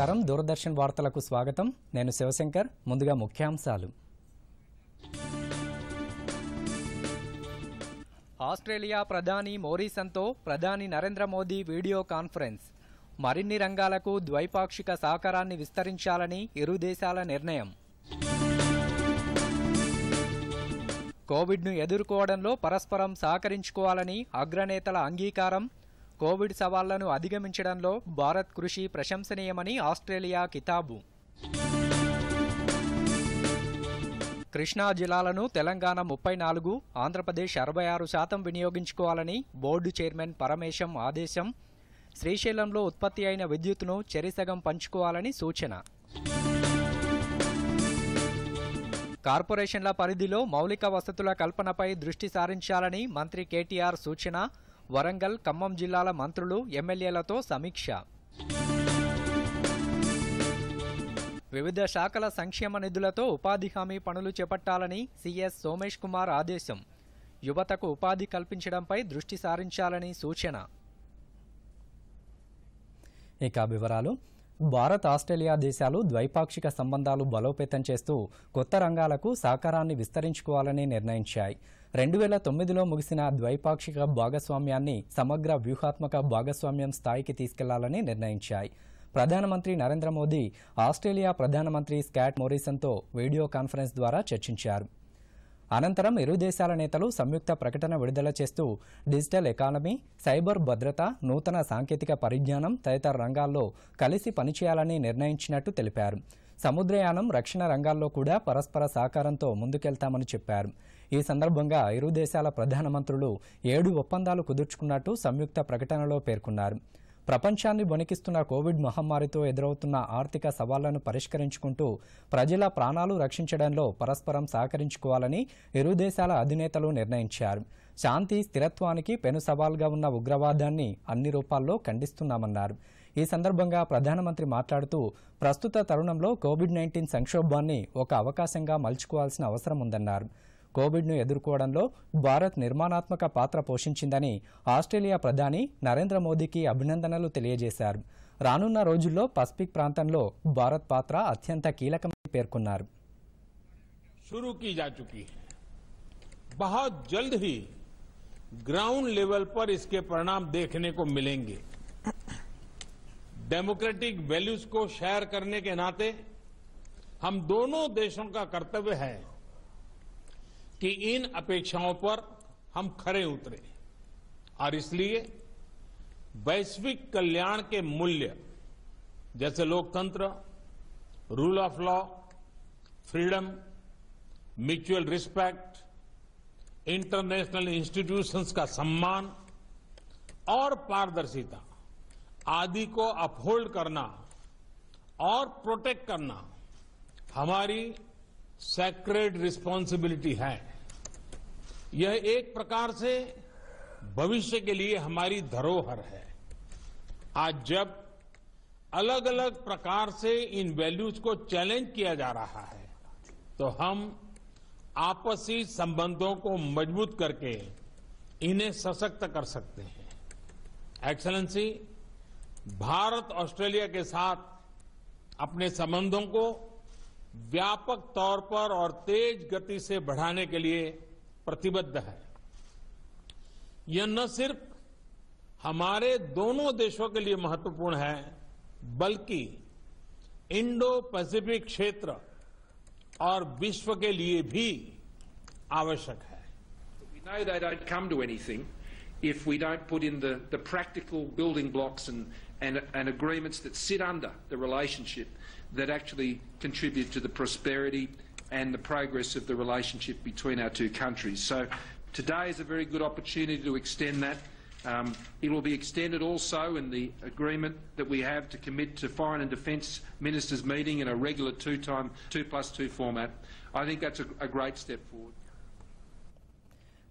నమస్కారం. దూరదర్శన్ వార్తలకు స్వాగతం. నేను శివశంకర్. ముందుగా ముఖ్యాంశాలు. ఆస్ట్రేలియా ప్రధాని మోరీసన్తో ప్రధాని నరేంద్ర మోదీ వీడియో కాన్ఫరెన్స్. మరిన్ని రంగాలకు ద్వైపాక్షిక సహకారాన్ని విస్తరించాలని ఇరు దేశాల నిర్ణయం. కోవిడ్ను ఎదుర్కోవడంలో పరస్పరం సహకరించుకోవాలని అగ్రనేతల అంగీకారం కోవిడ్ సవాళ్ళను అధిగమించడంలో భారత్ కృషి ప్రశంసనీయమని ఆస్ట్రేలియా కితాబు. కృష్ణా జిల్లాలను తెలంగాణ ముప్పై నాలుగు ఆంధ్రప్రదేశ్ అరవై ఆరు శాతం వినియోగించుకోవాలని బోర్డు చైర్మన్ పరమేశం ఆదేశం. శ్రీశైలంలో ఉత్పత్తి అయిన విద్యుత్ను చెరిసగం పంచుకోవాలని సూచన. కార్పొరేషన్ల పరిధిలో మౌలిక వసతుల కల్పనపై దృష్టి సారించాలని మంత్రి కేటీఆర్ సూచన. వరంగల్ ఖమ్మం జిల్లాల మంత్రులు ఎమ్మెల్యేలతో సమీక్ష. వివిధ శాఖల సంక్షేమ నిధులతో ఉపాధి హామీ పనులు చేపట్టాలని సీఎస్ సోమేష్ కుమార్ ఆదేశం. యువతకు ఉపాధి కల్పించడంపై దృష్టి సారించాలని సూచన. ఇక వివరాలు. భారత్ ఆస్ట్రేలియా దేశాలు ద్వైపాక్షిక సంబంధాలు బలోపేతం చేస్తూ కొత్త రంగాలకు సహకారాన్ని విస్తరించుకోవాలని నిర్ణయించాయి. రెండు వేల తొమ్మిదిలో ముగిసిన ద్వైపాక్షిక భాగస్వామ్యాన్ని సమగ్ర వ్యూహాత్మక భాగస్వామ్యం స్థాయికి తీసుకెళ్ళాలని నిర్ణయించాయి. ప్రధానమంత్రి నరేంద్ర మోదీ ఆస్ట్రేలియా ప్రధానమంత్రి స్కాట్ మోరిసన్తో వీడియో కాన్ఫరెన్స్ ద్వారా చర్చించారు. అనంతరం ఇరు దేశాల నేతలు సంయుక్త ప్రకటన విడుదల చేస్తూ డిజిటల్ ఎకానమీ సైబర్ భద్రత నూతన సాంకేతిక పరిజ్ఞానం తదితర రంగాల్లో కలిసి పనిచేయాలని నిర్ణయించినట్టు తెలిపారు. సముద్రయానం రక్షణ రంగాల్లో కూడా పరస్పర సహకారంతో ముందుకెళ్తామని చెప్పారు. ఈ సందర్భంగా ఇరు దేశాల ప్రధానమంత్రులు ఏడు ఒప్పందాలు కుదుర్చుకున్నట్టు సంయుక్త ప్రకటనలో పేర్కొన్నారు. ప్రపంచాన్ని వణికిస్తున్న కోవిడ్ మహమ్మారితో ఎదురవుతున్న ఆర్థిక సవాళ్ళను పరిష్కరించుకుంటూ ప్రజల ప్రాణాలు రక్షించడంలో పరస్పరం సహకరించుకోవాలని ఇరు దేశాల అధినేతలు నిర్ణయించారు. శాంతి స్థిరత్వానికి పెను సవాల్గా ఉన్న ఉగ్రవాదాన్ని అన్ని రూపాల్లో ఖండిస్తున్నామన్నారు. ఈ సందర్భంగా ప్రధానమంత్రి మాట్లాడుతూ ప్రస్తుత తరుణంలో కోవిడ్ నైన్టీన్ సంక్షోభాన్ని ఒక అవకాశంగా మలుచుకోవాల్సిన అవసరం ఉందన్నారు కోవిడ్ను ఎదుర్కోవడంలో భారత్ నిర్మాణాత్మక పాత్ర పోషించిందని ఆస్ట్రేలియా ప్రధాని నరేంద్ర మోదీకి అభినందనలు తెలియజేశారు రానున్న రోజుల్లో పసిఫిక్ ప్రాంతంలో భారత్ పాత్ర అత్యంత కీలకమని పేర్కొన్నారు शुरू की जा चुकी है बहुत जल्द ही ग्राउंड लेवल पर इसके परिणाम देखने को मिलेंगे डेमोक्रेटिक वैल्यूज़ को शेयर करने के नाते हम दोनों देशों का कर्तव्य है कि इन अपेक्षाओं पर हम खरे उतरे। और इसलिए वैश्विक कल्याण के मूल्य, जैसे लोकतंत्र rule of law freedom mutual respect international institutions का सम्मान और पारदर्शिता आदि को अपहोल्ड करना और प्रोटेक्ट करना हमारी सेक्रेड रिस्पॉन्सिबिलिटी है। यह एक प्रकार से भविष्य के लिए हमारी धरोहर है। आज जब अलग अलग प्रकार से इन वैल्यूज़ को चैलेंज किया जा रहा है तो हम आपसी संबंधों को मज़बूत करके इन्हें सशक्त कर सकते हैं। एक्सलेंसी भारत ऑस्ट्रेलिया के साथ अपने संबंधों को व्यापक तौर पर और तेज गति से बढ़ाने के लिए प्रतिबद्ध है। यह न सिर्फ़ हमारे दोनों देशों के लिए महत्वपूर्ण है बल्कि इंडो पैसिफिक क्षेत्र और विश्व के लिए भी आवश्यक है। If we don't put in the, the practical building blocks and, and, and agreements that sit under the relationship that actually contribute to the prosperity and the progress of the relationship between our two countries. So today is a very good opportunity to extend that. Um, it will be extended also in the agreement that we have to commit to foreign and defence ministers meeting in a regular two-time, two plus two format. I think that's a, a great step forward.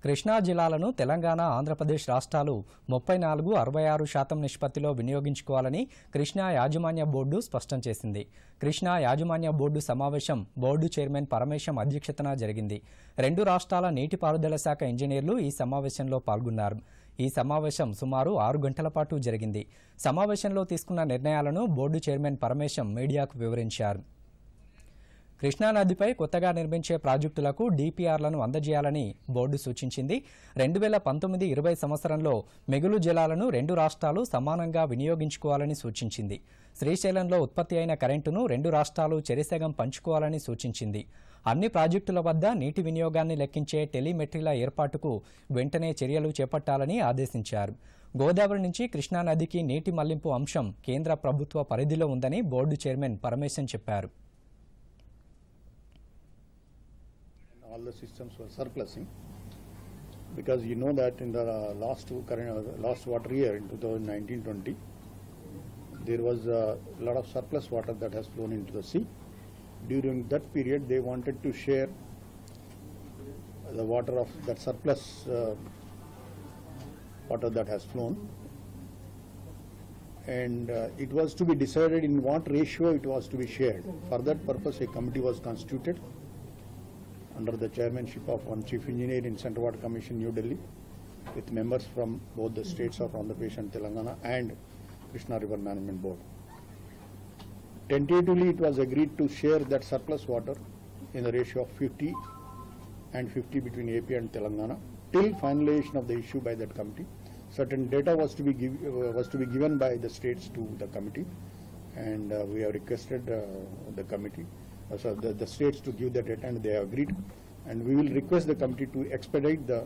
Krishna జిల్లాలను తెలంగాణ ఆంధ్రప్రదేశ్ రాష్ట్రాలు ముప్పై నాలుగు అరవై ఆరు శాతం నిష్పత్తిలో వినియోగించుకోవాలని కృష్ణా యాజమాన్య బోర్డు స్పష్టం చేసింది. కృష్ణా యాజమాన్య బోర్డు సమావేశం బోర్డు చైర్మన్ పరమేశం అధ్యక్షతన జరిగింది. రెండు రాష్ట్రాల నీటిపారుదల శాఖ ఇంజనీర్లు ఈ సమావేశంలో పాల్గొన్నారు. ఈ సమావేశం సుమారు ఆరు గంటల పాటు జరిగింది. సమావేశంలో తీసుకున్న నిర్ణయాలను బోర్డు చైర్మన్ పరమేశం మీడియాకు వివరించారు. కృష్ణానదిపై కొత్తగా నిర్మించే ప్రాజెక్టులకు డీపీఆర్లను అందజేయాలని బోర్డు సూచించింది. రెండు వేల పంతొమ్మిది ఇరవై సంవత్సరంలో మిగులు జలాలను రెండు రాష్ట్రాలు సమానంగా వినియోగించుకోవాలని సూచించింది. శ్రీశైలంలో ఉత్పత్తి అయిన కరెంటును రెండు రాష్ట్రాలు చెరిసగం పంచుకోవాలని సూచించింది. అన్ని ప్రాజెక్టుల వద్ద నీటి వినియోగాన్ని లెక్కించే టెలిమెట్రీల ఏర్పాటుకు వెంటనే చర్యలు చేపట్టాలని ఆదేశించారు. గోదావరి నుంచి కృష్ణానదికి నీటి మళ్ళింపు అంశం కేంద్ర ప్రభుత్వ పరిధిలో ఉందని బోర్డు చైర్మన్ పరమేశం చెప్పారు. All the systems were surplusing. Because you know that in the uh, last two current, uh, last water year in 2019-20 there was a lot of surplus water that has flown into the sea. During that period they wanted to share the water of that surplus uh, water that has flown. And uh, it was to be decided in what ratio it was to be shared. For that purpose a committee was constituted under the chairmanship of one chief engineer in Central Water Commission, New Delhi, with members from both the states of Andhra Pradesh and Telangana and Krishna River Management Board. Tentatively, it was agreed to share that surplus water in the ratio of 50 and 50 between AP and Telangana till finalization of the issue by that committee. Certain data was to be give, uh, was to be given by the states to the committee, and uh, we have requested uh, the committee, so the, the states to give the data, and they agreed. And we will request the committee to expedite the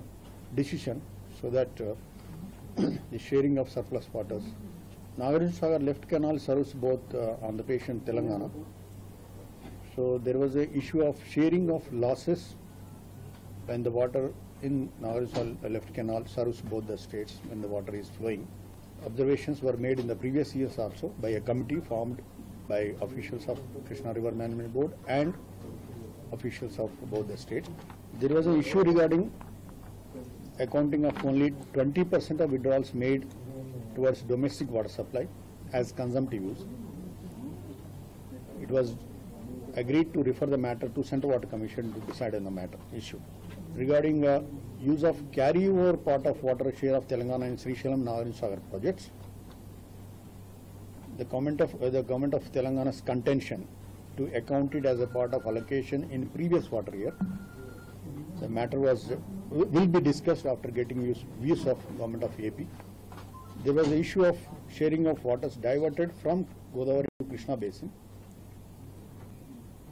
decision so that uh, the sharing of surplus waters. Nagarjuna Sagar left canal serves both uh, Andhra Pradesh and Telangana. So there was a issue of sharing of losses when the water in Nagarjuna left canal serves both the states when the water is flowing. Observations were made in the previous years also by a committee formed by officials of Krishna River Management Board and officials of both the states. There was an issue regarding accounting of only 20% of withdrawals made towards domestic water supply as consumptive use. It was agreed to refer the matter to Central Water Commission to decide on the matter issue. Regarding uh, use of carryover part of water share of Telangana and Sri Srilam Nagarjuna Sagar projects, the government of uh, the government of Telangana's contention to account it as a part of allocation in previous water year. The matter was will will be discussed after getting views, views of government of AP. There was the issue of sharing of waters diverted from Godavari to Krishna basin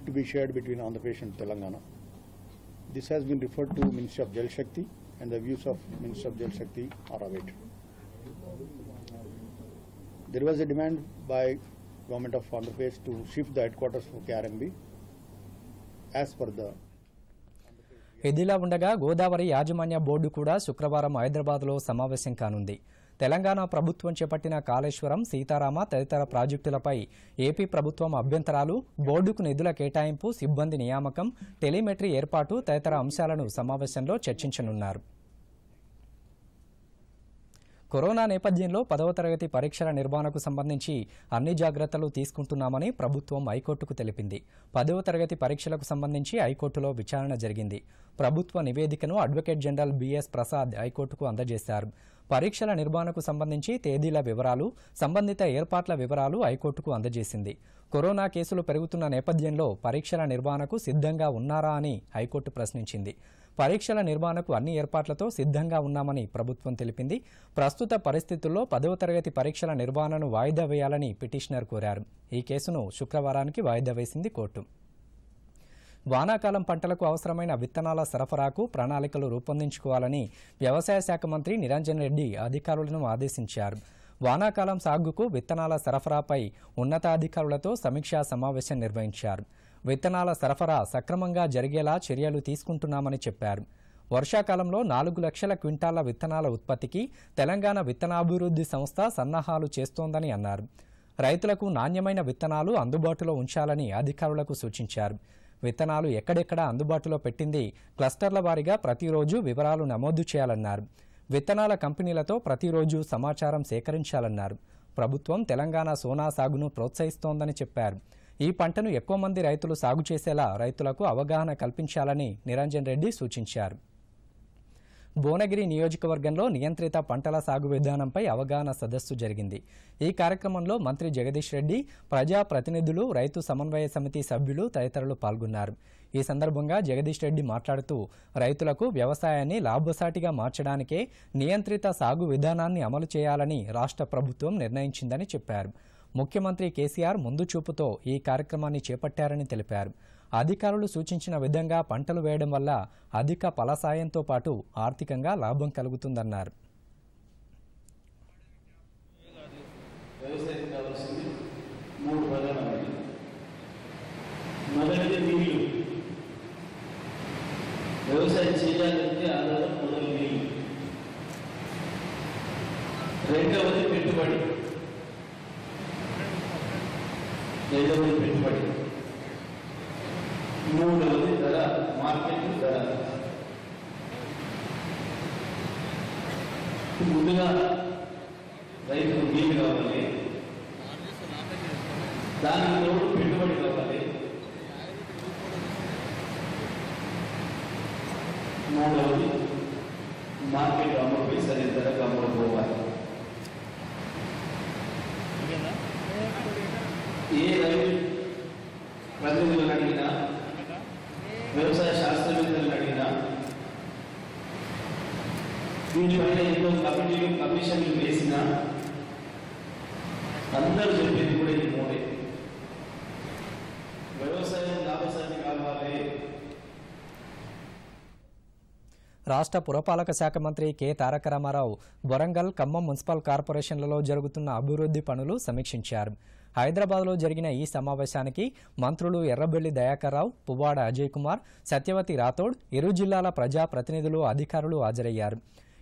to be shared between Andhra Pradesh and Telangana. This has been referred to Ministry of Jal Shakti and the views of Ministry of Jal Shakti are awaited. There was a demand by government of Andhra Pradesh to shift the headquarters for KRMB as per the ఇదిలా ఉండగా గోదావరి యాజమాన్య board కూడా శుక్రవారం హైదరాబాద్లో సమావేశం కానుంది. తెలంగాణ ప్రభుత్వం చేపట్టిన కాళేశ్వరం సీతారామ తదితర ప్రాజెక్టులపై ఏపీ ప్రభుత్వం అభ్యంతరాలు బోర్డుకు నిధుల కేటాయింపు సిబ్బంది నియామకం టెలిమెట్రీ ఏర్పాటు తదితర అంశాలను సమావేశంలో చర్చించనున్నారు. కరోనా నేపథ్యంలో పదవ తరగతి పరీక్షల నిర్వహణకు సంబంధించి అన్ని జాగ్రత్తలు తీసుకుంటున్నామని ప్రభుత్వం హైకోర్టుకు తెలిపింది. పదవ తరగతి పరీక్షలకు సంబంధించి హైకోర్టులో విచారణ జరిగింది. ప్రభుత్వ నివేదికను అడ్వకేట్ జనరల్ బిఎస్ ప్రసాద్ హైకోర్టుకు అందజేశారు. పరీక్షల నిర్వహణకు సంబంధించి తేదీల వివరాలు సంబంధిత ఏర్పాట్ల వివరాలు హైకోర్టుకు అందజేసింది. కరోనా కేసులు పెరుగుతున్న నేపథ్యంలో పరీక్షల నిర్వహణకు సిద్ధంగా ఉన్నారా అని హైకోర్టు ప్రశ్నించింది. పరీక్షల నిర్వహణకు అన్ని ఏర్పాట్లతో సిద్ధంగా ఉన్నామని ప్రభుత్వం తెలిపింది. ప్రస్తుత పరిస్థితుల్లో పదవ తరగతి పరీక్షల నిర్వహణను వాయిదా వేయాలని పిటిషనర్ కోరారు. ఈ కేసును శుక్రవారానికి వాయిదా వేసింది కోర్టు. వానాకాలం పంటలకు అవసరమైన విత్తనాల సరఫరాకు ప్రణాళికలు రూపొందించుకోవాలని వ్యవసాయ శాఖ మంత్రి నిరంజన్ రెడ్డి అధికారులను ఆదేశించారు. వానాకాలం సాగుకు విత్తనాల సరఫరాపై ఉన్నతాధికారులతో సమీక్షా సమావేశం నిర్వహించారు. విత్తనాల సరఫరా సక్రమంగా జరిగేలా చర్యలు తీసుకుంటున్నామని చెప్పారు. వర్షాకాలంలో నాలుగు లక్షల క్వింటాల విత్తనాల ఉత్పత్తికి తెలంగాణ విత్తనాభివృద్ధి సంస్థ సన్నాహాలు చేస్తోందని అన్నారు. రైతులకు నాణ్యమైన విత్తనాలు అందుబాటులో ఉంచాలని అధికారులకు సూచించారు. విత్తనాలు ఎక్కడెక్కడ అందుబాటులో పెట్టింది క్లస్టర్ల వారీగా ప్రతిరోజు వివరాలు నమోదు చేయాలన్నారు. విత్తనాల కంపెనీలతో ప్రతిరోజు సమాచారం సేకరించాలన్నారు. ప్రభుత్వం తెలంగాణ సోనా సాగును ప్రోత్సహిస్తోందని చెప్పారు. ఈ పంటను ఎక్కువ మంది రైతులు సాగు చేసేలా రైతులకు అవగాహన కల్పించాలని నిరంజన్ రెడ్డి సూచించారు. భువనగిరి నియోజకవర్గంలో నియంత్రిత పంటల సాగు విధానంపై అవగాహన సదస్సు జరిగింది. ఈ కార్యక్రమంలో మంత్రి జగదీష్ రెడ్డి ప్రజా ప్రతినిధులు రైతు సమన్వయ సమితి సభ్యులు తదితరులు పాల్గొన్నారు. ఈ సందర్భంగా జగదీష్ రెడ్డి మాట్లాడుతూ రైతులకు వ్యవసాయాన్ని లాభసాటిగా మార్చడానికే నియంత్రిత సాగు విధానాన్ని అమలు చేయాలని రాష్ట్ర ప్రభుత్వం నిర్ణయించిందని చెప్పారు. ముఖ్యమంత్రి కేసీఆర్ ముందు చూపుతో ఈ కార్యక్రమాన్ని చేపట్టారని తెలిపారు. అధికారులు సూచించిన విధంగా పంటలు వేయడం వల్ల అధిక ఫలసాయంతో పాటు ఆర్థికంగా లాభం కలుగుతుందన్నారు. వ్యవసాయం చేయాలంటే ఆధారం మొదలు నీళ్ళు. రెండవది పెట్టుబడి. రెండవది పెట్టుబడి. మూడవది ధర మార్కెట్ ధర ముందుగా రైతుకు నీళ్ళు కావాలి దానికి తోడు పెట్టుబడి కావాలి మూడవది కమిషన్లు అందరూ చెప్పేది కూడా ఇది మూడే. వ్యవసాయం లాభసాటి కావాలి. రాష్ట్ర పురపాలక శాఖ మంత్రి కె. తారక రామారావు వరంగల్ ఖమ్మం మున్సిపల్ కార్పొరేషన్లలో జరుగుతున్న అభివృద్ధి పనులు సమీక్షించారు. హైదరాబాద్లో జరిగిన ఈ సమావేశానికి మంత్రులు ఎర్రబెల్లి దయాకర్రావు పువ్వాడ అజయ్ కుమార్ సత్యవతి రాథోడ్ ఇరు జిల్లాల ప్రజా ప్రతినిధులు అధికారులు హాజరయ్యారు.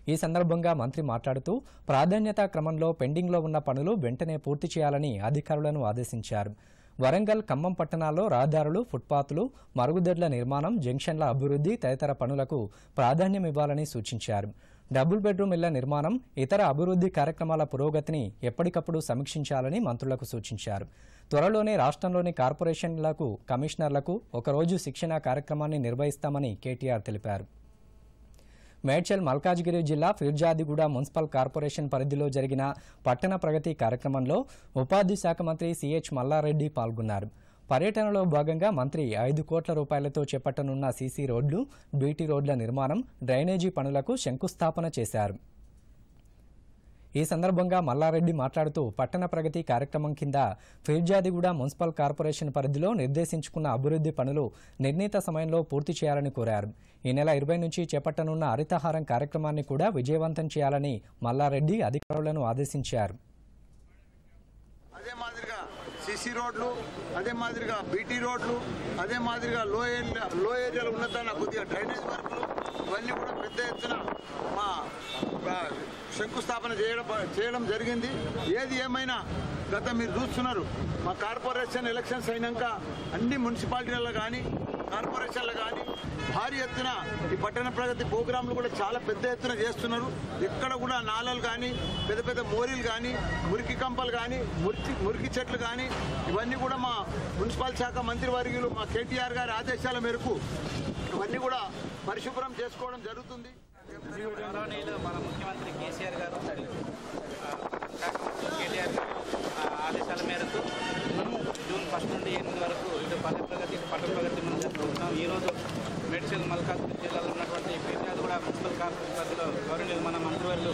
ఈ సందర్భంగా మంత్రి మాట్లాడుతూ ప్రాధాన్యతా క్రమంలో పెండింగ్లో ఉన్న పనులు వెంటనే పూర్తి చేయాలని అధికారులను ఆదేశించారు. వరంగల్ ఖమ్మం పట్టణాల్లో రహదారులు ఫుట్పాత్లు మరుగుదొడ్ల నిర్మాణం జంక్షన్ల అభివృద్ధి తదితర పనులకు ప్రాధాన్యం ఇవ్వాలని సూచించారు. డబుల్ బెడ్రూమ్ ఇళ్ళ నిర్మాణం ఇతర అభివృద్ధి కార్యక్రమాల పురోగతిని ఎప్పటికప్పుడు సమీక్షించాలని మంత్రులకు సూచించారు. త్వరలోనే రాష్ట్రంలోని కార్పొరేషన్లకు కమిషనర్లకు ఒకరోజు శిక్షణ కార్యక్రమాన్ని నిర్వహిస్తామని కేటీఆర్ తెలిపారు. మేడ్చల్ మల్కాజ్గిరి జిల్లా ఫిర్జాదిగూడ మున్సిపల్ కార్పొరేషన్ పరిధిలో జరిగిన పట్టణ ప్రగతి కార్యక్రమంలో ఉపాధి శాఖ మంత్రి సిహెచ్ మల్లారెడ్డి పాల్గొన్నారు. పర్యటనలో భాగంగా మంత్రి ఐదు కోట్ల రూపాయలతో చేపట్టనున్న సీసీ రోడ్లు బీటీ రోడ్ల నిర్మాణం డ్రైనేజీ పనులకు శంకుస్థాపన చేశారు. ఈ సందర్భంగా మల్లారెడ్డి మాట్లాడుతూ పట్టణ ప్రగతి కార్యక్రమం కింద ఫిర్జాదిగూడ మున్సిపల్ కార్పొరేషన్ పరిధిలో నిర్దేశించుకున్న అభివృద్ధి పనులు నిర్ణీత సమయంలో పూర్తి చేయాలని కోరారు. ఈ నెల ఇరవై నుంచి చేపట్టనున్న హరితహారం కార్యక్రమాన్ని కూడా విజయవంతం చేయాలని మల్లారెడ్డి అధికారులను ఆదేశించారు. అదే మాదిరిగా సిసి రోడ్లు అదే మాదిరిగా బీటీ రోడ్లు అదే మాదిరిగా లో ఏరియా లో ఏరియాలో ఉన్నదాన్ని కొద్దిగా డ్రైనేజ్ వర్క్లు ఇవన్నీ కూడా పెద్ద ఎత్తున మా శంకుస్థాపన చేయడం చేయడం జరిగింది. ఏది ఏమైనా గత మీరు చూస్తున్నారు మా కార్పొరేషన్ ఎలక్షన్స్ అయినాక అన్ని మున్సిపాలిటీలలో కానీ కార్పొరేషన్లు కానీ భారీ ఎత్తున ఈ పట్టణ ప్రగతి ప్రోగ్రాంలు కూడా చాలా పెద్ద ఎత్తున చేస్తున్నారు. ఎక్కడ కూడా నాళాలు కానీ పెద్ద పెద్ద మోరీలు కానీ మురికి కంపలు కానీ మురికి మురికి చెట్లు కానీ ఇవన్నీ కూడా మా మున్సిపల్ శాఖ మంత్రి వర్గీయులు మా కేటీఆర్ గారి ఆదేశాల మేరకు ఇవన్నీ కూడా పరిశుభ్రం చేసుకోవడం జరుగుతుంది. గౌరవనీయులు మన ముఖ్యమంత్రి కేసీఆర్ గారు కేటీఆర్ గారు ఆదేశాల మేరకు మనము జూన్ ఫస్ట్ నుండి ఎనిమిది వరకు ఇటు పల్లె ప్రగతి పట్ల ప్రగతి మనం జరుపుకుంటున్నాం ఈరోజు మేడ్చల్ మల్కాజ్గిరి జిల్లాలో ఉన్నటువంటి ఫిర్యాదు కూడా మున్సిపల్ కార్పొరేషన్ పరిధిలో గౌరవనీయులు మన మంత్రివర్యులు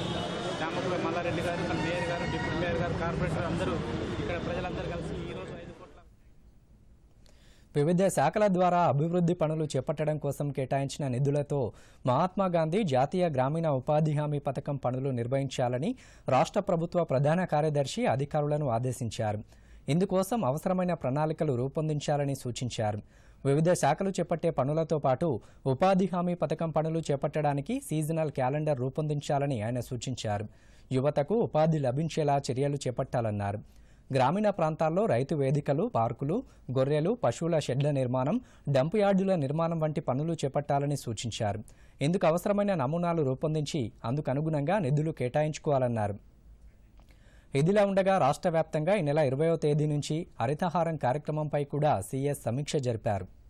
రామపురం మల్లారెడ్డి గారు మన మేయర్ గారు డిప్యూటీ మేయర్ గారు కార్పొరేటర్ అందరూ ఇక్కడ ప్రజలందరూ కలిసి వివిధ శాఖల ద్వారా అభివృద్ధి పనులు చేపట్టడం కోసం కేటాయించిన నిధులతో మహాత్మా గాంధీ జాతీయ గ్రామీణ ఉపాధి హామీ పథకం పనులు నిర్వహించాలని రాష్ట్ర ప్రభుత్వ ప్రధాన కార్యదర్శి అధికారులను ఆదేశించారు. ఇందుకోసం అవసరమైన ప్రణాళికలు రూపొందించాలని సూచించారు. వివిధ శాఖలు చేపట్టే పనులతో పాటు ఉపాధి హామీ పథకం పనులు చేపట్టడానికి సీజనల్ క్యాలెండర్ రూపొందించాలని ఆయన సూచించారు. యువతకు ఉపాధి లభించేలా చర్యలు చేపట్టాలన్నారు. గ్రామీణ ప్రాంతాల్లో రైతు వేదికలు పార్కులు గొర్రెలు పశువుల షెడ్ల నిర్మాణం డంప్ యార్డుల నిర్మాణం వంటి పనులు చేపట్టాలని సూచించారు. ఇందుకు అవసరమైన నమూనాలు రూపొందించి అందుకు అనుగుణంగా నిధులు కేటాయించుకోవాలన్నారు. ఇదిలా ఉండగా రాష్ట్ర వ్యాప్తంగా ఈ నెల ఇరవయో తేదీ నుంచి హరితహారం కార్యక్రమంపై కూడా సీఎస్ సమీక్ష జరిపారు.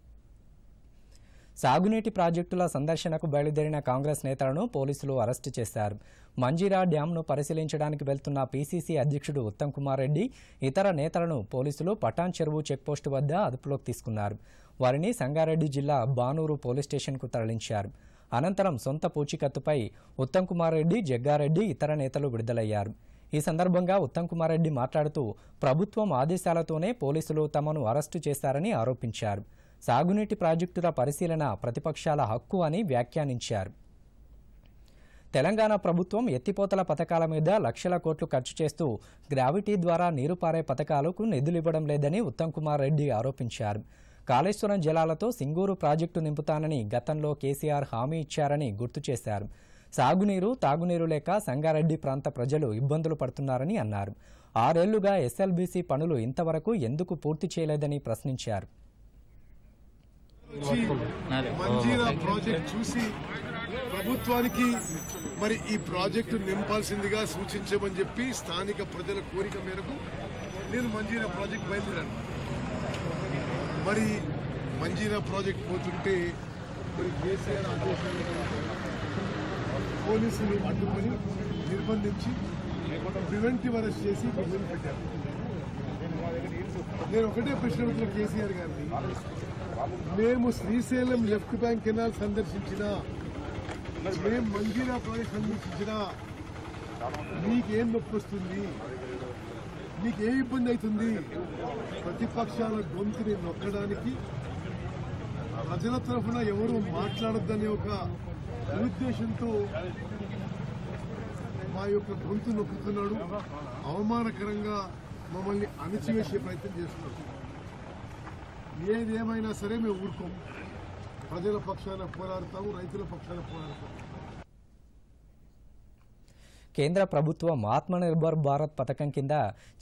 సాగునీటి ప్రాజెక్టుల సందర్శనకు బయలుదేరిన కాంగ్రెస్ నేతలను పోలీసులు అరెస్టు చేశారు. మంజీరా డ్యాంను పరిశీలించడానికి వెళ్తున్న పీసీసీ అధ్యక్షుడు ఉత్తమ్ కుమార్ రెడ్డి ఇతర నేతలను పోలీసులు పటాన్ చెరువు చెక్పోస్టు వద్ద అదుపులోకి తీసుకున్నారు. వారిని సంగారెడ్డి జిల్లా బానూరు పోలీస్ స్టేషన్కు తరలించారు. అనంతరం సొంత పూచికత్తుపై ఉత్తమ్ కుమార్ రెడ్డి జగ్గారెడ్డి ఇతర నేతలు విడుదలయ్యారు. ఈ సందర్భంగా ఉత్తమ్ కుమార్ రెడ్డి మాట్లాడుతూ ప్రభుత్వం ఆదేశాలతోనే పోలీసులు తమను అరెస్టు చేశారని ఆరోపించారు. సాగునీటి ప్రాజెక్టుల పరిశీలన ప్రతిపక్షాల హక్కు అని వ్యాఖ్యానించారు. తెలంగాణ ప్రభుత్వం ఎత్తిపోతల పథకాల మీద లక్షల కోట్లు ఖర్చు చేస్తూ గ్రావిటీ ద్వారా నీరు పారే పథకాలకు నిధులివ్వడం లేదని ఉత్తమ్ కుమార్ రెడ్డి ఆరోపించారు. కాళేశ్వరం జలాలతో సింగూరు ప్రాజెక్టు నింపుతానని గతంలో కేసీఆర్ హామీ ఇచ్చారని గుర్తు చేశారు. సాగునీరు తాగునీరు లేక సంగారెడ్డి ప్రాంత ప్రజలు ఇబ్బందులు పడుతున్నారని అన్నారు. ఆరేళ్ళుగా ఎస్ఎల్బీసీ పనులు ఇంతవరకు ఎందుకు పూర్తి చేయలేదని ప్రశ్నించారు. మంజీరా ప్రాజెక్ట్ చూసి ప్రభుత్వానికి మరి ఈ ప్రాజెక్టు నింపాల్సిందిగా సూచించమని చెప్పి స్థానిక ప్రజల కోరిక మేరకు నేను మంజీరా ప్రాజెక్ట్ బయలుదేరాను. మరి మంజీరా ప్రాజెక్ట్ పోతుంటే మరి కేసీఆర్ ఆదేశాల పోలీసులు అడ్డుకొని నిర్బంధించి ప్రివెంటివ్ అరెస్ట్ చేసి ప్రజలు పెట్టారు. నేను ఒకటే ప్రశ్న కేసీఆర్ గారిని. మేము శ్రీశైలం లెఫ్ట్ బ్యాంక్ కెనాల్ సందర్శించినా మేము మంజీరా ప్రాజెక్ట్ సందర్శించినా మీకేం నొప్పి వస్తుంది మీకు ఏ ఇబ్బంది అవుతుంది ప్రతిపక్షాల గొంతుని నొక్కడానికి ప్రజల తరఫున ఎవరు మాట్లాడొద్దనే ఒక ఉద్దేశంతో మా యొక్క గొంతు నొక్కుతున్నాడు. అవమానకరంగా మమ్మల్ని అణిచివేసే ప్రయత్నం చేస్తున్నాడు. ఏదేమైనా సరే మేము ఊరుకోం. ప్రజల పక్షాన పోరాడతాము రైతుల పక్షాన పోరాడతాము. కేంద్ర ప్రభుత్వం ఆత్మనిర్భర్ భారత్ పథకం కింద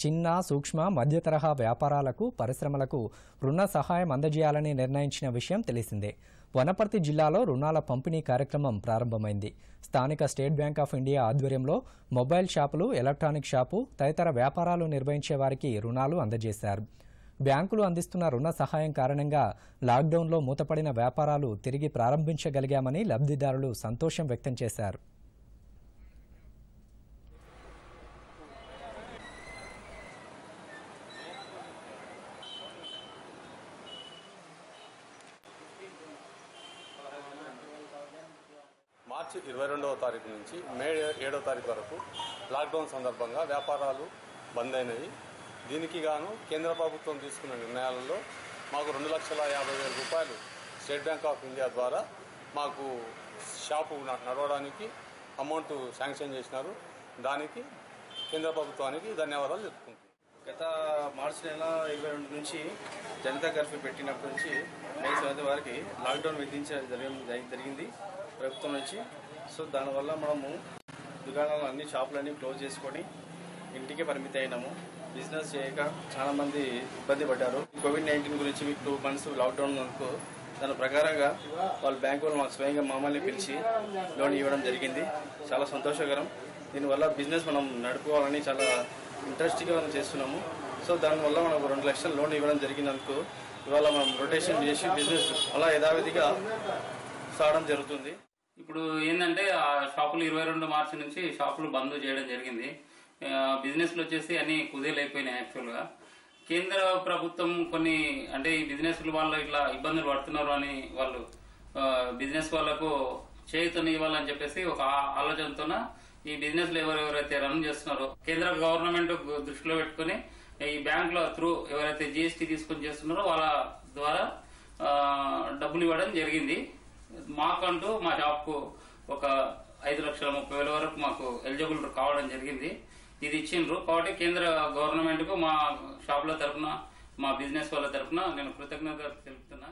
చిన్న సూక్ష్మ మధ్య తరహా వ్యాపారాలకు పరిశ్రమలకు రుణ సహాయం అందజేయాలని నిర్ణయించిన విషయం తెలిసిందే. వనపర్తి జిల్లాలో రుణాల పంపిణీ కార్యక్రమం ప్రారంభమైంది. స్థానిక స్టేట్ బ్యాంక్ ఆఫ్ ఇండియా ఆధ్వర్యంలో మొబైల్ షాపులు ఎలక్ట్రానిక్ షాపు తదితర వ్యాపారాలు నిర్వహించే వారికి రుణాలు అందజేశారు. బ్యాంకులు అందిస్తున్న రుణ సహాయం కారణంగా లాక్డౌన్లో మూతపడిన వ్యాపారాలు తిరిగి ప్రారంభించగలిగామని లబ్ధిదారులు సంతోషం వ్యక్తం చేశారు. మార్చి ఇరవై రెండవ తారీఖు నుంచి మే ఏడవ తారీఖు వరకు లాక్డౌన్ సందర్భంగా వ్యాపారాలు బంద్ అయినవి. దీనికి గాను కేంద్ర ప్రభుత్వం తీసుకున్న నిర్ణయాలలో మాకు రెండు లక్షల యాభై వేల రూపాయలు స్టేట్ బ్యాంక్ ఆఫ్ ఇండియా ద్వారా మాకు షాపు నడవడానికి అమౌంట్ శాంక్షన్ చేసినారు. దానికి కేంద్ర ప్రభుత్వానికి ధన్యవాదాలు చెప్పుకుంటున్నాం. గత మార్చి నెల ఇరవై రెండు నుంచి జనతా కర్ఫ్యూ పెట్టినప్పటి నుంచి మే సెవెంత్ వరకు లాక్డౌన్ విధించడం జరిగి- జరిగింది ప్రభుత్వం నుంచి. సో దానివల్ల మనము దుకాణాలు అన్ని షాపులన్నీ క్లోజ్ చేసుకొని ఇంటికి పరిమితి అయినాము. బిజినెస్ చేయక చాలా మంది ఇబ్బంది పడ్డారు. కోవిడ్ నైన్టీన్ గురించి మీకు టూ మంత్స్ లాక్డౌన్ అనుకో దాని ప్రకారంగా వాళ్ళ బ్యాంకు వాళ్ళు మాకు స్వయంగా మమ్మల్ని పిలిచి లోన్ ఇవ్వడం జరిగింది. చాలా సంతోషకరం. దీనివల్ల బిజినెస్ మనం నడుపుకోవాలని చాలా ఇంట్రెస్ట్గా మనం చేస్తున్నాము. సో దానివల్ల మనకు రెండు లక్షల లోన్ ఇవ్వడం జరిగిందనుకో ఇవాళ మనం రొటేషన్ చేసి బిజినెస్ అలా యథావిధిగా సాగడం జరుగుతుంది. ఇప్పుడు ఏంటంటే ఆ షాపులు ఇరవై రెండు మార్చి నుంచి షాపులు బంద్ చేయడం జరిగింది. బిజినెస్లు వచ్చేసి అన్ని కుదేలైపోయినాయి యాక్చువల్గా కేంద్ర ప్రభుత్వం కొన్ని అంటే ఈ బిజినెస్ వాళ్ళు ఇట్లా ఇబ్బందులు పడుతున్నారు అని వాళ్ళు బిజినెస్ వాళ్ళకు చేయుతని ఇవ్వాలని చెప్పేసి ఒక ఆలోచనతో ఆలోచనతోన ఈ బిజినెస్లు ఎవరెవరైతే రన్ చేస్తున్నారో కేంద్ర గవర్నమెంట్ దృష్టిలో పెట్టుకుని ఈ బ్యాంకుల త్రూ ఎవరైతే జీఎస్టీ తీసుకొని చేస్తున్నారో వాళ్ళ ద్వారా డబ్బులు ఇవ్వడం జరిగింది. మాకంటూ మా షాప్కు ఒక ఐదు లక్షల ముప్పై వేల వరకు మాకు ఎలిజిబుల్ కావడం జరిగింది. ఇది ఇచ్చిండ్రు. కాబట్టి కేంద్ర గవర్నమెంట్కు మా షాపుల తరపున మా బిజినెస్ వాళ్ళ తరపున నేను కృతజ్ఞత తెలుపుతున్నా.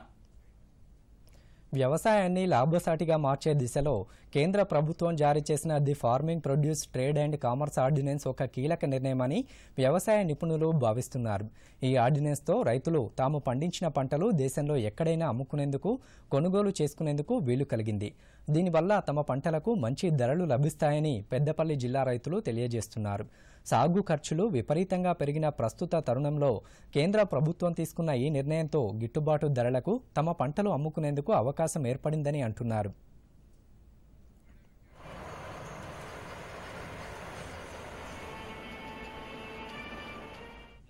వ్యవసాయాన్ని లాభసాటిగా మార్చే దిశలో కేంద్ర ప్రభుత్వం జారీ చేసిన the farming produce trade and commerce ordinance ఒక కీలక నిర్ణయమని వ్యవసాయ నిపుణులు భావిస్తున్నారు. ఈ ఆర్డినెన్స్తో రైతులు తాము పండించిన పంటలు దేశంలో ఎక్కడైనా అమ్ముకునేందుకు కొనుగోలు చేసుకునేందుకు వీలు కలిగింది. దీనివల్ల తమ పంటలకు మంచి ధరలు లభిస్తాయని పెద్దపల్లి జిల్లా రైతులు తెలియజేస్తున్నారు. సాగు ఖర్చులు విపరీతంగా పెరిగిన ప్రస్తుత తరుణంలో కేంద్ర ప్రభుత్వం తీసుకున్న ఈ నిర్ణయంతో గిట్టుబాటు ధరలకు తమ పంటలు అమ్ముకునేందుకు అవకాశం ఏర్పడిందని అంటున్నారు.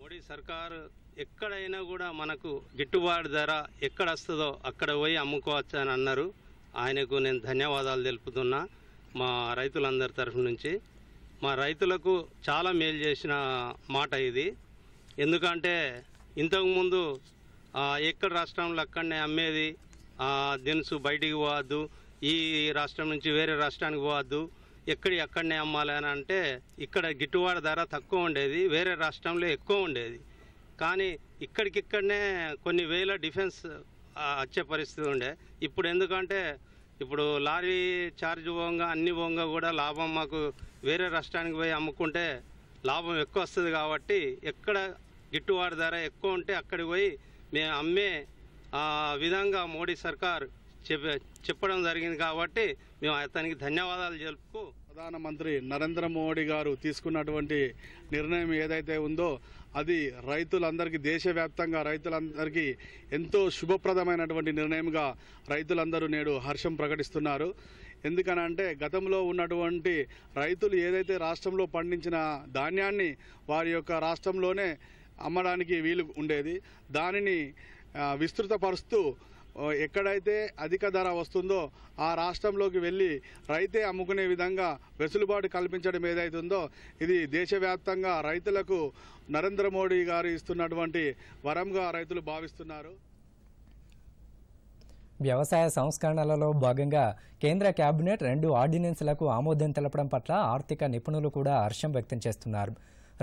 మోడీ సర్కార్ ఎక్కడైనా కూడా మనకు గిట్టుబాటు ధర ఎక్కడ వస్తుందో అక్కడ పోయి అమ్ముకోవచ్చు అని అన్నారు. ఆయనకు నేను ధన్యవాదాలు తెలుపుతున్నా మా రైతులందరి తరఫు నుంచి. మా రైతులకు చాలా మేలు చేసిన మాట ఇది. ఎందుకంటే ఇంతకుముందు ఎక్కడ రాష్ట్రంలో అక్కడనే అమ్మేది దినుసు బయటికి పోవద్దు ఈ రాష్ట్రం నుంచి వేరే రాష్ట్రానికి పోవద్దు ఎక్కడి అక్కడనే అమ్మాలి అని అంటే ఇక్కడ గిట్టుబాటు ధర తక్కువ ఉండేది వేరే రాష్ట్రంలో ఎక్కువ ఉండేది. కానీ ఇక్కడికిక్కడనే కొన్ని వేల డిఫెన్స్ వచ్చే పరిస్థితి ఉండే. ఇప్పుడు ఎందుకంటే ఇప్పుడు లారీ ఛార్జ్ పోగా అన్ని పోగా కూడా లాభం మాకు వేరే రాష్ట్రానికి పోయి అమ్ముకుంటే లాభం ఎక్కువ వస్తుంది కాబట్టి ఎక్కడ గిట్టుబాటు ధర ఎక్కువ ఉంటే అక్కడికి పోయి మేము అమ్మే ఆ, విధంగా మోడీ సర్కార్ చెప్పడం జరిగింది కాబట్టి మేము అతనికి ధన్యవాదాలు తెలుపుకు ప్రధానమంత్రి నరేంద్ర మోడీ గారు తీసుకున్నటువంటి నిర్ణయం ఏదైతే ఉందో అది రైతులందరికీ దేశవ్యాప్తంగా రైతులందరికీ ఎంతో శుభప్రదమైనటువంటి నిర్ణయంగా రైతులందరూ నేడు హర్షం ప్రకటిస్తున్నారు. ఎందుకనంటే గతంలో ఉన్నటువంటి రైతులు ఏదైతే రాష్ట్రంలో పండించిన ధాన్యాన్ని వారి యొక్క రాష్ట్రంలోనే అమ్మడానికి వీలు ఉండేది దానిని విస్తృతపరుస్తూ ఎక్కడైతే అధిక ధర వస్తుందో ఆ రాష్ట్రంలోకి వెళ్ళి రైతే అమ్ముకునే విధంగా వెసులుబాటు కల్పించడం ఏదైతుందో ఇది దేశవ్యాప్తంగా రైతులకు నరేంద్ర మోడీ గారు ఇస్తున్నటువంటి వరంగా రైతులు భావిస్తున్నారు. వ్యవసాయ సంస్కరణలలో భాగంగా కేంద్ర కేబినెట్ రెండు ఆర్డినెన్స్లకు ఆమోదం తెలపడం పట్ల ఆర్థిక నిపుణులు కూడా హర్షం వ్యక్తం చేస్తున్నారు.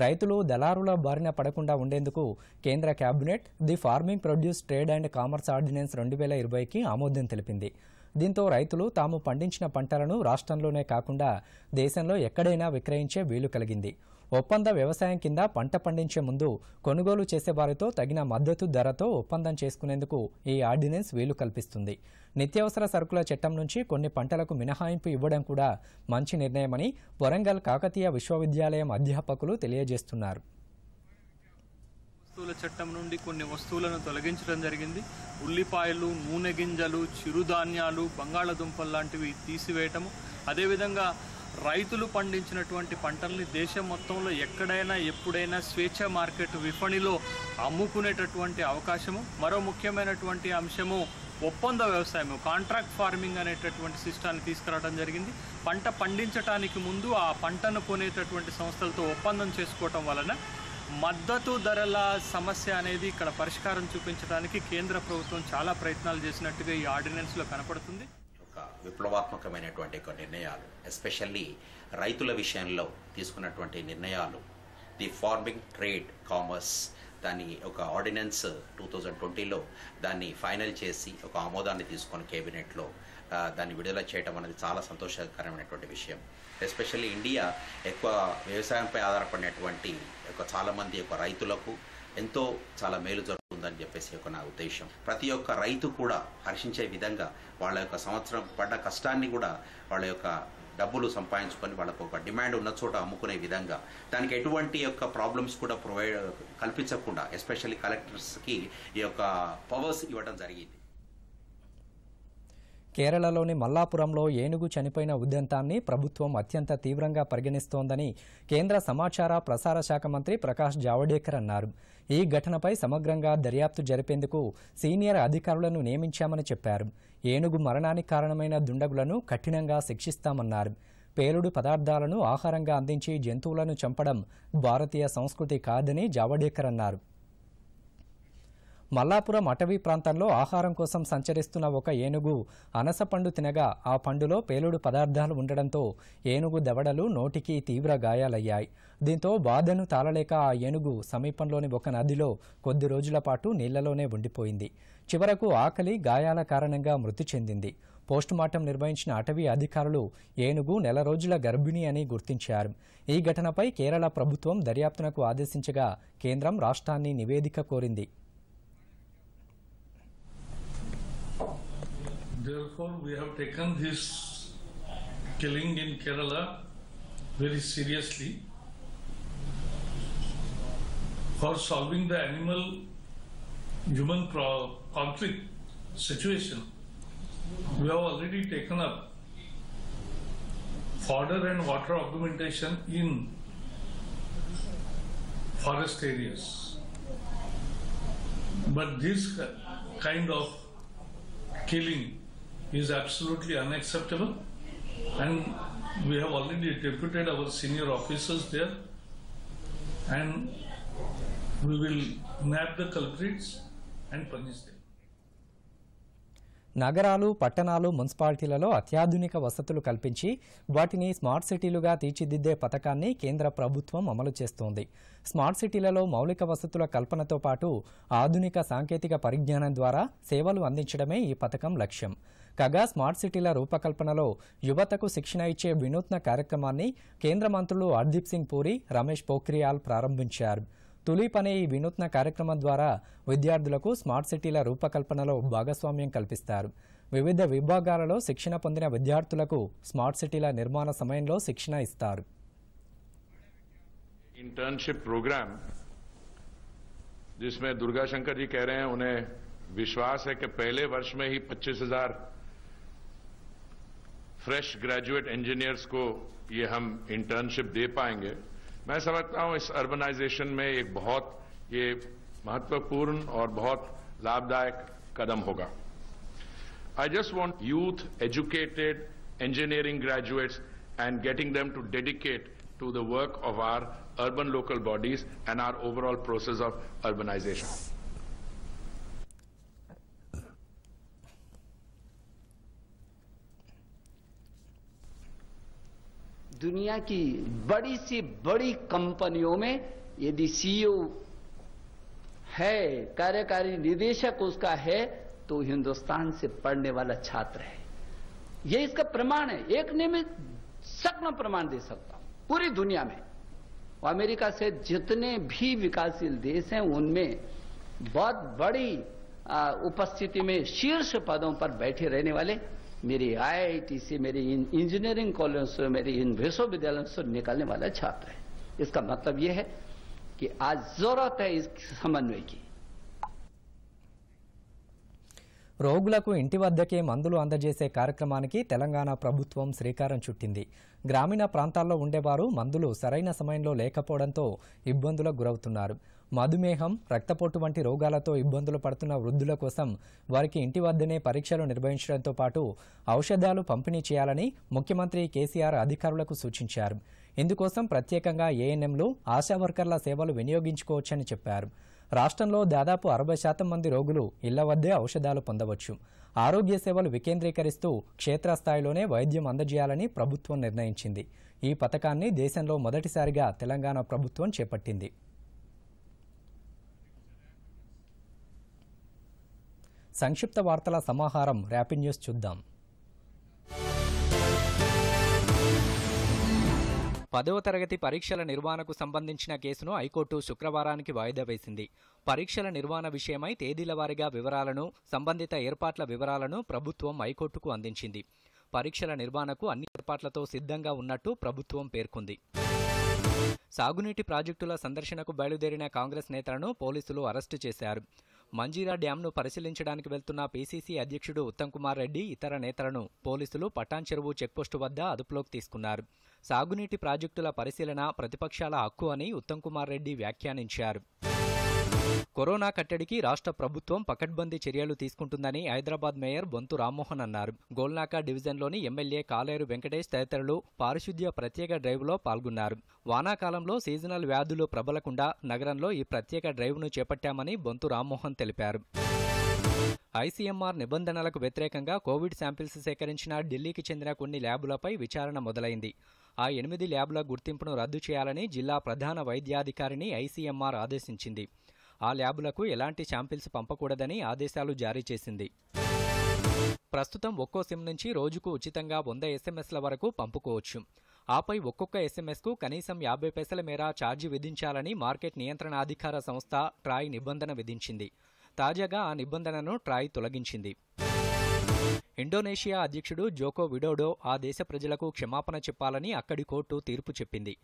రైతులు దళారుల బారిన పడకుండా ఉండేందుకు కేంద్ర cabinet the farming produce trade and commerce ordinance రెండు వేల ఇరవైకి ఆమోదం తెలిపింది. దీంతో రైతులు తాము పండించిన పంటలను రాష్ట్రంలోనే కాకుండా దేశంలో ఎక్కడైనా విక్రయించే వీలు కలిగింది. ఒప్పంద వ్యవసాయం కింద పంట పండించే ముందు కొనుగోలు చేసేవారితో తగిన మద్దతు ధరతో ఒప్పందం చేసుకునేందుకు ఈ ఆర్డినెన్స్ వీలు కల్పిస్తుంది. నిత్యావసర సరుకుల చట్టం నుంచి కొన్ని పంటలకు మినహాయింపు ఇవ్వడం కూడా మంచి నిర్ణయమని వరంగల్ కాకతీయ విశ్వవిద్యాలయం అధ్యాపకులు తెలియజేస్తున్నారు. వస్తువుల చట్టం నుండి కొన్ని వస్తువులను తొలగించడం జరిగింది. ఉల్లిపాయలు నూనె గింజలు చిరుధాన్యాలు బంగాళదుంపలు లాంటివి తీసివేయటము. అదేవిధంగా రైతులు పండించినటువంటి పంటల్ని దేశం మొత్తంలో ఎక్కడైనా ఎప్పుడైనా స్వేచ్ఛ మార్కెట్ విపణిలో అమ్ముకునేటటువంటి అవకాశము. మరో ముఖ్యమైనటువంటి అంశము ఒప్పంద వ్యవసాయం కాంట్రాక్ట్ ఫార్మింగ్ అనేటటువంటి సిస్టాన్ని తీసుకురావడం జరిగింది. పంట పండించటానికి ముందు ఆ పంటను కొనేటటువంటి సంస్థలతో ఒప్పందం చేసుకోవటం వలన మద్దతు ధరల సమస్య అనేది ఇక్కడ పరిష్కారం చూపించడానికి కేంద్ర ప్రభుత్వం చాలా ప్రయత్నాలు చేసినట్టుగా ఈ ఆర్డినెన్స్లో కనపడుతుంది. విప్లవాత్మకమైనటువంటి ఒక నిర్ణయాలు ఎస్పెషల్లీ రైతుల విషయంలో తీసుకున్నటువంటి నిర్ణయాలు. ది ఫార్మింగ్ ట్రేడ్ కామర్స్ దాని ఒక ఆర్డినెన్స్ టూ థౌజండ్ ట్వంటీలో దాన్ని ఫైనల్ చేసి ఒక ఆమోదాన్ని తీసుకొని కేబినెట్లో దాన్ని విడుదల చేయడం అనేది చాలా సంతోషకరమైనటువంటి విషయం. ఎస్పెషల్లీ ఇండియా ఎక్కువ వ్యవసాయంపై ఆధారపడినటువంటి ఒక చాలామంది యొక్క రైతులకు ఎంతో చాలా మేలు జరుగుతుందని చెప్పేసి ఒక నా ఉద్దేశం. ప్రతి ఒక్క రైతు కూడా హర్షించే విధంగా వాళ్ళ యొక్క సంవత్సరం పడ్డ కష్టాన్ని కూడా వాళ్ళ యొక్క డబ్బులు సంపాదించుకొని వాళ్ళకు ఒక డిమాండ్ ఉన్న చోట అమ్ముకునే విధంగా దానికి ఎటువంటి యొక్క ప్రాబ్లమ్స్ కూడా ప్రొవైడ్ కల్పించకుండా ఎస్పెషల్లీ కలెక్టర్స్కి ఈ యొక్క పవర్స్ ఇవ్వడం జరిగింది. కేరళలోని మల్లాపురంలో ఏనుగు చనిపోయిన ఉద్యంతాన్ని ప్రభుత్వం అత్యంత తీవ్రంగా పరిగణిస్తోందని కేంద్ర సమాచార ప్రసార శాఖ మంత్రి ప్రకాష్ జావడేకర్ అన్నారు. ఈ ఘటనపై సమగ్రంగా దర్యాప్తు జరిపేందుకు సీనియర్ అధికారులను నియమించామని చెప్పారు. ఏనుగు మరణానికి కారణమైన దుండగులను కఠినంగా శిక్షిస్తామన్నారు. పేలుడు పదార్థాలను ఆహారంగా అందించి జంతువులను చంపడం భారతీయ సంస్కృతి కాదని జావడేకర్ అన్నారు. మల్లాపురం అటవీ ప్రాంతంలో ఆహారం కోసం సంచరిస్తున్న ఒక ఏనుగు అనస పండు తినగా ఆ పండులో పేలుడు పదార్థాలు ఉండడంతో ఏనుగు దవడలు నోటికి తీవ్ర గాయాలయ్యాయి. దీంతో బాధను తాళలేక ఆ ఏనుగు సమీపంలోని ఒక నదిలో కొద్ది రోజుల పాటు నీళ్ళలోనే ఉండిపోయింది. చివరకు ఆకలి గాయాల కారణంగా మృతి చెందింది. పోస్టుమార్టం నిర్వహించిన అటవీ అధికారులు ఏనుగు నెల రోజుల గర్భిణి అని గుర్తించారు. ఈ ఘటనపై కేరళ ప్రభుత్వం దర్యాప్తునకు ఆదేశించగా కేంద్రం రాష్ట్రాన్ని నివేదిక కోరింది. Therefore, we have taken this killing in Kerala very seriously for solving the animal human conflict situation, we have already taken up fodder and water augmentation in forest areas. But this kind of killing is absolutely unacceptable. And we have already deputed our senior officers there. And we will nab the culprits and punish them. నగరాలు పట్టణాలు మున్సిపాలిటీలలో అత్యాధునిక వసతులు కల్పించి వాటిని smart సిటీలుగా తీర్చిదిద్దే పథకాన్ని కేంద్ర ప్రభుత్వం అమలు చేస్తోంది. స్మార్ట్ సిటీలలో మౌలిక వసతుల కల్పనతో పాటు ఆధునిక సాంకేతిక పరిజ్ఞానం ద్వారా సేవలు అందించడమే ఈ పథకం లక్ష్యం. కాగా స్మార్ట్ సిటీల రూపకల్పనలో యువతకు శిక్షణ ఇచ్చే వినూత్న కార్యక్రమాన్ని కేంద్ర మంత్రులు హర్దీప్ సింగ్ పూరి రమేష్ పోఖ్రియాల్ ప్రారంభించారు తులీప్ అనే ఈ వినూత్న కార్యక్రమం ద్వారా విద్యార్థులకు స్మార్ట్ సిటీల రూపకల్పనలో భాగస్వామ్యం కల్పిస్తారు వివిధ విభాగాలలో శిక్షణ పొందిన విద్యార్థులకు స్మార్ట్ సిటీల నిర్మాణ సమయంలో శిక్షణ ఇస్తారు इंटर्नशिप प्रोग्राम जिसमें दुर्गा शंकर जी कह रहे हैं उन्हें विश्वास है कि पहले वर्ष में ही 25,000 फ्रेश ग्रेजुएट इंजीनियर्स को ये हम इंटर्नशिप दे पाएंगे मैं समझता हूं इस अर्बनाइजेशन में एक बहुत ये महत्वपूर्ण और बहुत लाभदायक कदम होगा I just want youth educated engineering graduates and getting them to dedicate to the work of our urban local bodies and our overall process of urbanization. दुनिया की बड़ी से बड़ी कंपनियों में यदि सीईओ है, कार्यकारी निदेशक उसका है तो हिंदुस्तान से पढ़ने वाला छात्र है। ये इसका प्रमाण है। एक ने मैं सकना प्रमाण दे सकता हूँ, पूरी दुनिया में। अमेरिका से जितने भी विकासशील देश हैं, उनमें बहुत बड़ी उपस्थिति में शीर्ष पदों पर बैठे रहने वाले मेरे आईआईटी से मेरे इन इंजीनियरिंग कॉलेज से मेरे इन विश्वविद्यालयों से निकलने वाला छात्र है इसका मतलब यह है कि आज जरूरत है इस समन्वय की రోగులకు ఇంటి వద్దకే మందులు అందజేసే కార్యక్రమానికి తెలంగాణ ప్రభుత్వం శ్రీకారం చుట్టింది గ్రామీణ ప్రాంతాల్లో ఉండేవారు మందులు సరైన సమయంలో లేకపోవడంతో ఇబ్బందులకు గురవుతున్నారు మధుమేహం రక్తపోటు వంటి రోగాలతో ఇబ్బందులు పడుతున్న వృద్ధుల కోసం వారికి ఇంటి వద్దనే పరీక్షలు నిర్వహించడంతో పాటు ఔషధాలు పంపిణీ చేయాలని ముఖ్యమంత్రి కేసీఆర్ అధికారులకు సూచించారు. ఇందుకోసం ప్రత్యేకంగా ఏఎన్ఎంలు ఆశా వర్కర్ల సేవలు వినియోగించుకోవచ్చని చెప్పారు. రాష్ట్రంలో దాదాపు అరవై శాతం మంది రోగులు ఇళ్ళ వద్దే ఔషధాలు పొందవచ్చు. ఆరోగ్య సేవలు వికేంద్రీకరిస్తూ క్షేత్రస్థాయిలోనే వైద్యం అందజేయాలని ప్రభుత్వం నిర్ణయించింది. ఈ పథకాన్ని దేశంలో మొదటిసారిగా తెలంగాణ ప్రభుత్వం చేపట్టింది. సంక్షిప్త వార్తల సమాహారం ర్యాపిడ్ న్యూస్ చూద్దాం. పదవ తరగతి పరీక్షల నిర్వహణకు సంబంధించిన కేసును హైకోర్టు శుక్రవారానికి వాయిదా వేసింది. పరీక్షల నిర్వహణ విషయమై తేదీల వారీగా వివరాలను సంబంధిత ఏర్పాట్ల వివరాలను ప్రభుత్వం హైకోర్టుకు అందించింది. పరీక్షల నిర్వహణకు అన్ని ఏర్పాట్లతో సిద్ధంగా ఉన్నట్టు ప్రభుత్వం పేర్కొంది. సాగునీటి ప్రాజెక్టుల సందర్శనకు బయలుదేరిన కాంగ్రెస్ నేతలను పోలీసులు అరెస్టు చేశారు. మంజీరా డ్యాంను పరిశీలించడానికి వెళ్తున్న పీసీసీ అధ్యక్షుడు ఉత్తమ్ కుమార్ రెడ్డి ఇతర నేతలను పోలీసులు పటాన్ చెరువు చెక్పోస్టు వద్ద అదుపులోకి తీసుకున్నారు. సాగునీటి ప్రాజెక్టుల పరిశీలన ప్రతిపక్షాల హక్కు అని ఉత్తమ్ కుమార్ రెడ్డి వ్యాఖ్యానించారు. కరోనా కట్టడికి రాష్ట్ర ప్రభుత్వం పకడ్బందీ చర్యలు తీసుకుంటుందని హైదరాబాద్ మేయర్ బొంతు రామ్మోహన్ అన్నారు. గోల్నాకా డివిజన్లోని ఎమ్మెల్యే కాలేరు వెంకటేష్ తదితరులు పారిశుద్ధ్య ప్రత్యేక డ్రైవ్లో పాల్గొన్నారు. వానాకాలంలో సీజనల్ వ్యాధులు ప్రబలకుండా నగరంలో ఈ ప్రత్యేక డ్రైవ్ను చేపట్టామని బొంతు రామ్మోహన్ తెలిపారు. ఐసీఎంఆర్ నిబంధనలకు వ్యతిరేకంగా కోవిడ్ శాంపిల్స్ సేకరించిన ఢిల్లీకి చెందిన కొన్ని ల్యాబులపై విచారణ మొదలైంది. ఆ ఎనిమిది ల్యాబ్ల గుర్తింపును రద్దు చేయాలని జిల్లా ప్రధాన వైద్యాధికారిని ఐసీఎంఆర్ ఆదేశించింది. ఆ ల్యాబులకు ఎలాంటి శాంపిల్స్ పంపకూడదని ఆదేశాలు జారీ చేసింది. ప్రస్తుతం ఒక్కో సిమ్ నుంచి రోజుకు ఉచితంగా వంద ఎస్ఎంఎస్ల వరకు పంపుకోవచ్చు. ఆపై ఒక్కొక్క ఎస్ఎంఎస్కు కనీసం యాభై పైసల మేర ఛార్జీ విధించాలని మార్కెట్ నియంత్రణాధికార సంస్థ ట్రాయ్ నిబంధన విధించింది. తాజాగా ఆ నిబంధనను ట్రాయ్ తొలగించింది. ఇండోనేషియా అధ్యక్షుడు జోకో విడోడో ఆ దేశ ప్రజలకు క్షమాపణ చెప్పాలని అక్కడి కోర్టు తీర్పు చెప్పింది.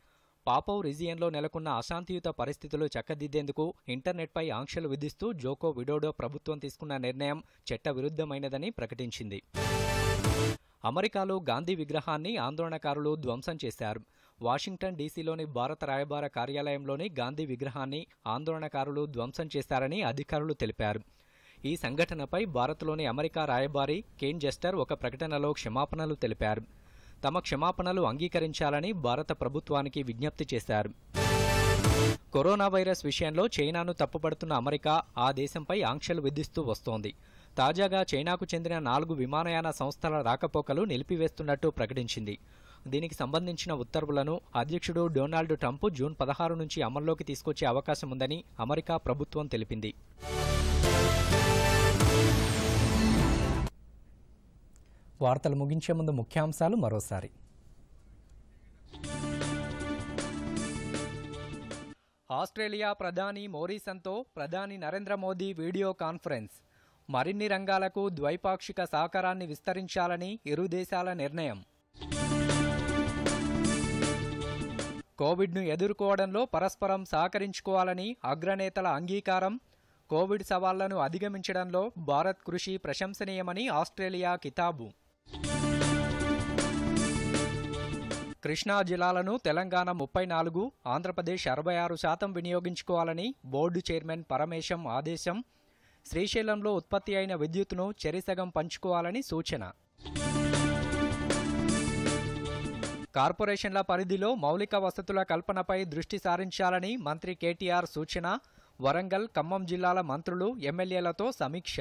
పాపౌ రిజియన్లో నెలకొన్న అశాంతియుత పరిస్థితులు చక్కదిద్దేందుకు ఇంటర్నెట్పై ఆంక్షలు విధిస్తూ జోకో విడోడో ప్రభుత్వం తీసుకున్న నిర్ణయం చట్టవిరుద్ధమైనదని ప్రకటించింది. అమెరికాలో గాంధీ విగ్రహాన్ని ఆందోళనకారులు ధ్వంసం చేశారు. వాషింగ్టన్ డీసీలోని భారత రాయబార కార్యాలయంలోని గాంధీ విగ్రహాన్ని ఆందోళనకారులు ధ్వంసం చేశారని అధికారులు తెలిపారు. ఈ సంఘటనపై భారత్లోని అమెరికా రాయబారి కేన్ జెస్టర్ ఒక ప్రకటనలో క్షమాపణలు తెలిపారు. తమ క్షమాపణలు అంగీకరించాలని భారత ప్రభుత్వానికి విజ్ఞప్తి చేశారు. కరోనా వైరస్ విషయంలో చైనాను తప్పుపడుతున్న అమెరికా ఆ దేశంపై ఆంక్షలు విధిస్తూ వస్తోంది. తాజాగా చైనాకు చెందిన నాలుగు విమానయాన సంస్థల రాకపోకలు నిలిపివేస్తున్నట్టు ప్రకటించింది. దీనికి సంబంధించిన ఉత్తర్వులను అధ్యక్షుడు డొనాల్డ్ ట్రంప్ జూన్ పదహారు నుంచి అమల్లోకి తీసుకొచ్చే అవకాశం ఉందని అమెరికా ప్రభుత్వం తెలిపింది. వార్తలు ముగించే ముందు ముఖ్యాంశాలు మరోసారి. ఆస్ట్రేలియా ప్రధాని మోరీసన్తో ప్రధాని నరేంద్ర మోదీ వీడియో కాన్ఫరెన్స్. మరిన్ని రంగాలకు ద్వైపాక్షిక సహకారాన్ని విస్తరించాలని ఇరు దేశాల నిర్ణయం. కోవిడ్ను ఎదుర్కోవడంలో పరస్పరం సహకరించుకోవాలని అగ్రనేతల అంగీకారం. కోవిడ్ సవాళ్ళను అధిగమించడంలో భారత్ కృషి ప్రశంసనీయమని ఆస్ట్రేలియా కితాబు. కృష్ణా జిల్లాలను తెలంగాణ ముప్పై నాలుగు ఆంధ్రప్రదేశ్ అరవై ఆరు శాతం వినియోగించుకోవాలని బోర్డు చైర్మన్ పరమేశం ఆదేశం. శ్రీశైలంలో ఉత్పత్తి అయిన విద్యుత్ను చెరిసగం పంచుకోవాలని సూచన. కార్పొరేషన్ల పరిధిలో మౌలిక వసతుల కల్పనపై దృష్టి సారించాలని మంత్రి కేటీఆర్ సూచన. వరంగల్ ఖమ్మం జిల్లాల మంత్రులు ఎమ్మెల్యేలతో సమీక్ష.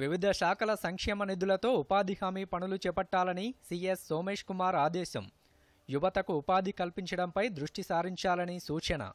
వివిధ శాఖల సంక్షేమ నిధులతో ఉపాధి హామీ పనులు చేపట్టాలని సీఎస్ సోమేష్ కుమార్ ఆదేశం. యువతకు ఉపాధి కల్పించడంపై దృష్టి సారించాలని సూచన.